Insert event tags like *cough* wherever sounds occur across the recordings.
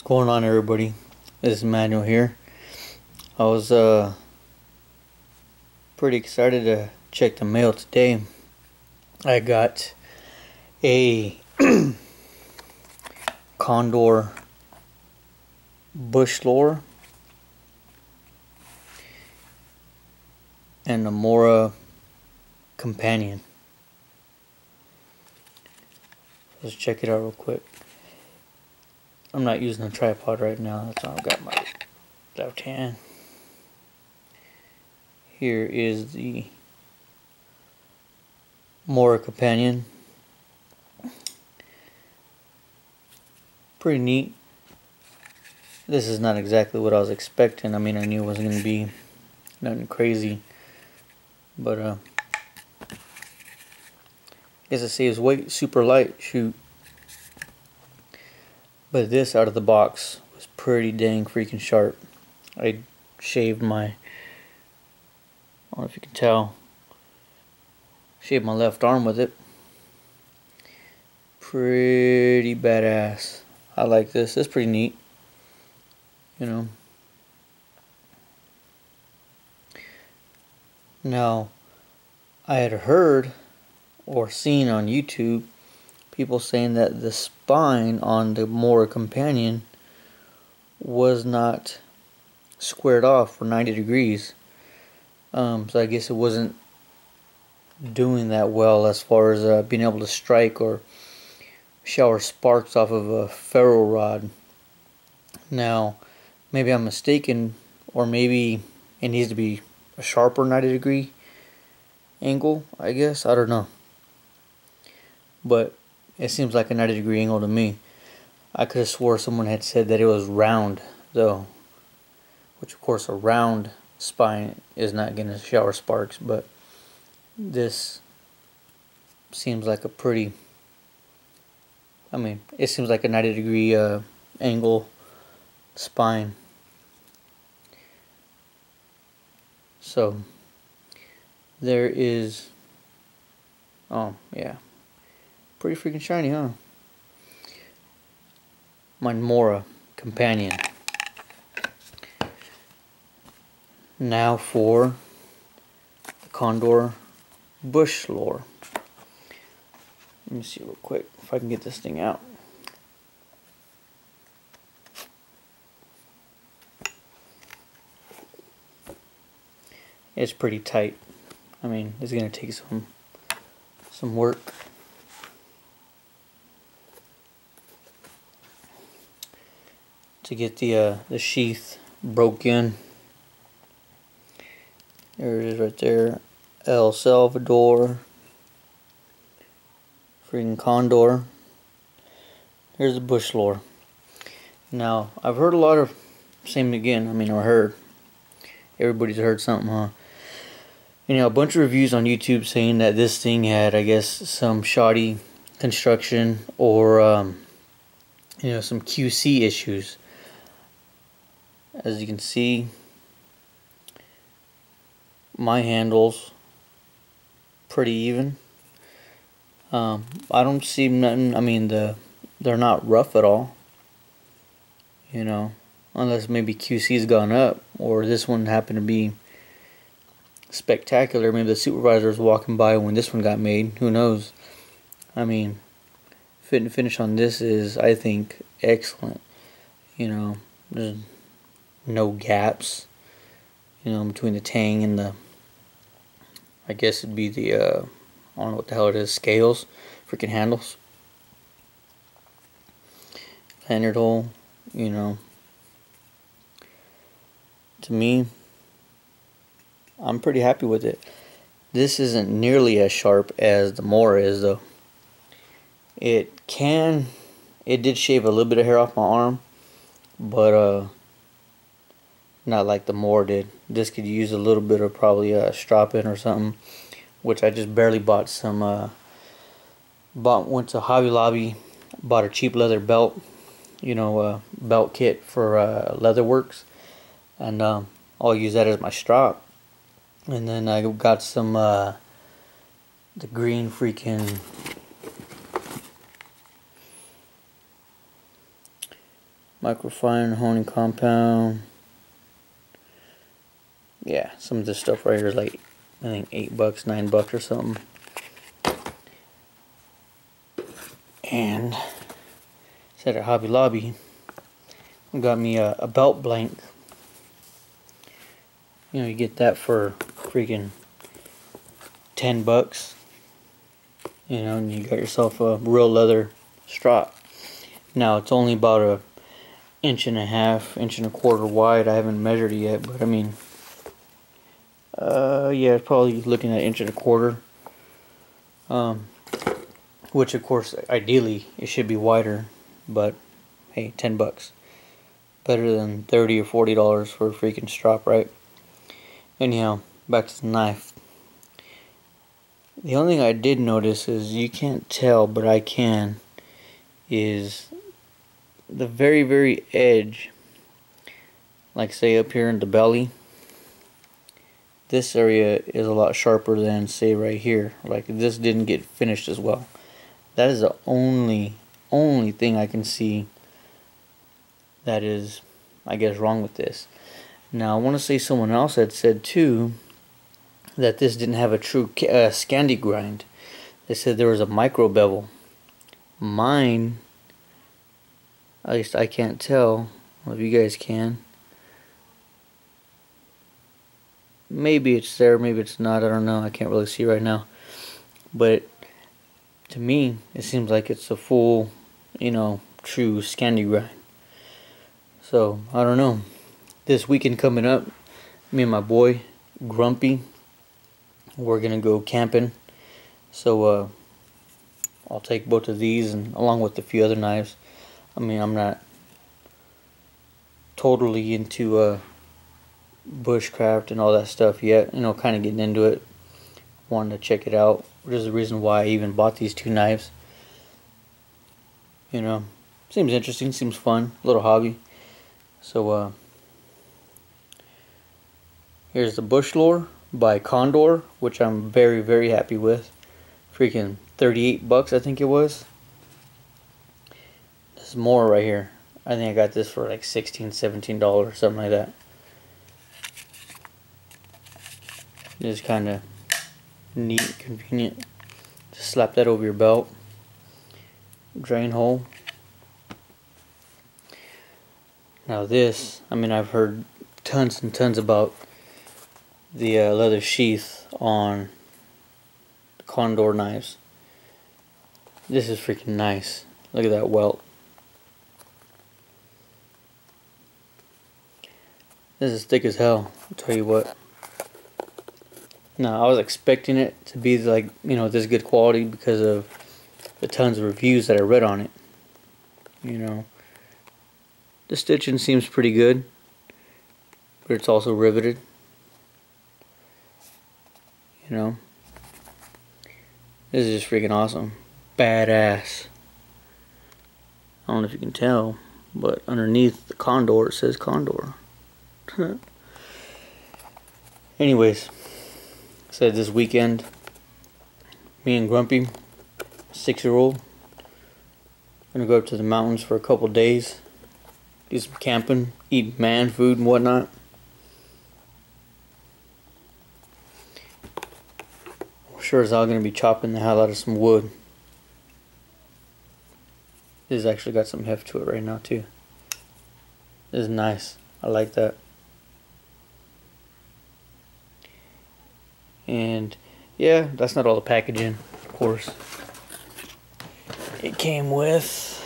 What's going on everybody? This is Manuel here. I was uh pretty excited to check the mail today. I got a *clears throat* Condor Bushlore and a Mora companion. Let's check it out real quick. I'm not using a tripod right now. That's why I've got my left hand. Here is the Mora companion. Pretty neat. This is not exactly what I was expecting. I mean, I knew it wasn't going to be nothing crazy. But, uh, guess it saves weight, super light, shoot. But this out of the box was pretty dang freaking sharp. I shaved my, I don't know if you can tell, shaved my left arm with it. Pretty badass. I like this. It's pretty neat. You know. Now, I had heard or seen on YouTube people saying that the spine on the Mora Companion was not squared off for 90 degrees. Um, so I guess it wasn't doing that well as far as uh, being able to strike or shower sparks off of a ferro rod. Now, maybe I'm mistaken, or maybe it needs to be a sharper 90 degree angle, I guess. I don't know but it seems like a 90 degree angle to me. I could have swore someone had said that it was round though, which of course a round spine is not going to shower sparks, but this seems like a pretty, I mean, it seems like a 90 degree uh, angle spine. So there is, oh yeah, Pretty freaking shiny, huh? My Mora companion. Now for the Condor Bushlore. Let me see real quick if I can get this thing out. It's pretty tight. I mean, it's gonna take some some work. To get the uh, the sheath broke in. There it is right there. El Salvador. Freaking Condor. Here's the Bushlore. Now, I've heard a lot of, same again, I mean, I heard, everybody's heard something, huh? You know, a bunch of reviews on YouTube saying that this thing had, I guess, some shoddy construction or, um, you know, some QC issues as you can see my handles pretty even. Um, I don't see nothing I mean the they're not rough at all you know unless maybe QC's gone up or this one happened to be spectacular. Maybe the supervisor was walking by when this one got made. Who knows? I mean fit and finish on this is I think excellent you know there's no gaps, you know, between the tang and the, I guess it'd be the, uh, I don't know what the hell it is, scales, freaking handles. Lanyard hole, you know. To me, I'm pretty happy with it. This isn't nearly as sharp as the Mora is though. It can, it did shave a little bit of hair off my arm, but uh, not like the Mora did. This could use a little bit of probably a strop in or something, which I just barely bought some. Uh, bought went to Hobby Lobby, bought a cheap leather belt, you know, uh, belt kit for uh, Leatherworks, and um, I'll use that as my strap. And then I got some uh, the green freaking Microfine honing compound. Yeah, some of this stuff right here is like, I think, 8 bucks, 9 bucks or something. And, said at Hobby Lobby, got me a, a belt blank. You know, you get that for freaking 10 bucks. You know, and you got yourself a real leather strap. Now, it's only about a inch and a half, inch and a quarter wide. I haven't measured it yet, but I mean, uh, yeah, probably looking at inch and a quarter. Um, which of course, ideally, it should be wider, but hey, 10 bucks. Better than 30 or 40 dollars for a freaking strap, right? Anyhow, back to the knife. The only thing I did notice is you can't tell, but I can, is the very, very edge, like say up here in the belly, this area is a lot sharper than say right here. Like this didn't get finished as well. That is the only, only thing I can see that is, I guess, wrong with this. Now, I want to say someone else had said too that this didn't have a true uh, Scandi grind. They said there was a micro bevel. Mine, at least I can't tell. Well, if you guys can. Maybe it's there, maybe it's not. I don't know. I can't really see right now. But to me, it seems like it's a full, you know, true Scandi grind. So, I don't know. This weekend coming up, me and my boy, Grumpy, we're to go camping. So, uh, I'll take both of these and along with a few other knives. I mean, I'm not totally into uh, bushcraft and all that stuff yet. You know, kind of getting into it. Wanted to check it out, which is the reason why I even bought these two knives. You know, seems interesting, seems fun, little hobby. So, uh, here's the Bushlore by Condor, which I'm very, very happy with. Freaking 38 bucks, I think it was. There's more right here. I think I got this for like 16 $17, something like that. Just kind of neat, convenient. Just slap that over your belt. Drain hole. Now this, I mean I've heard tons and tons about the uh, leather sheath on Condor knives. This is freaking nice. Look at that welt. This is thick as hell, I'll tell you what. Now, I was expecting it to be like, you know, this good quality because of the tons of reviews that I read on it. You know, the stitching seems pretty good, but it's also riveted. You know, this is just freaking awesome. Badass. I don't know if you can tell, but underneath the condor it says condor. *laughs* Anyways, said this weekend, me and Grumpy, six year old, gonna go up to the mountains for a couple days, do some camping, eat man food and whatnot. sure as hell gonna be chopping the hell out of some wood. This has actually got some heft to it right now too. This is nice. I like that. And yeah, that's not all the packaging, of course. It came with,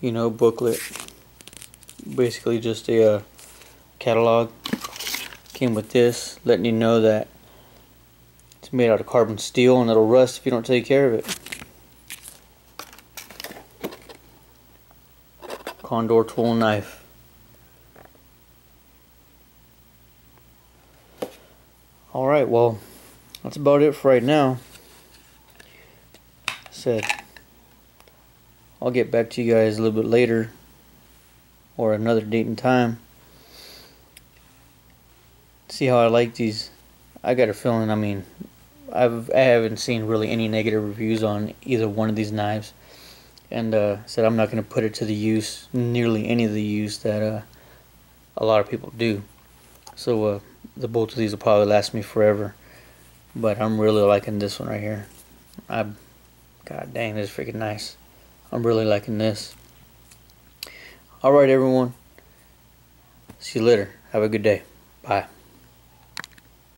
you know, booklet. Basically just a uh, catalog. Came with this, letting you know that it's made out of carbon steel and it'll rust if you don't take care of it. Condor tool knife. Well, that's about it for right now. Said, I'll get back to you guys a little bit later or another date and time. See how I like these. I got a feeling, I mean, I've, I haven't seen really any negative reviews on either one of these knives. and uh, said I'm not going to put it to the use, nearly any of the use that uh, a lot of people do. So uh, the both of these will probably last me forever. But I'm really liking this one right here. I, God dang, this is freaking nice. I'm really liking this. Alright everyone. See you later. Have a good day. Bye.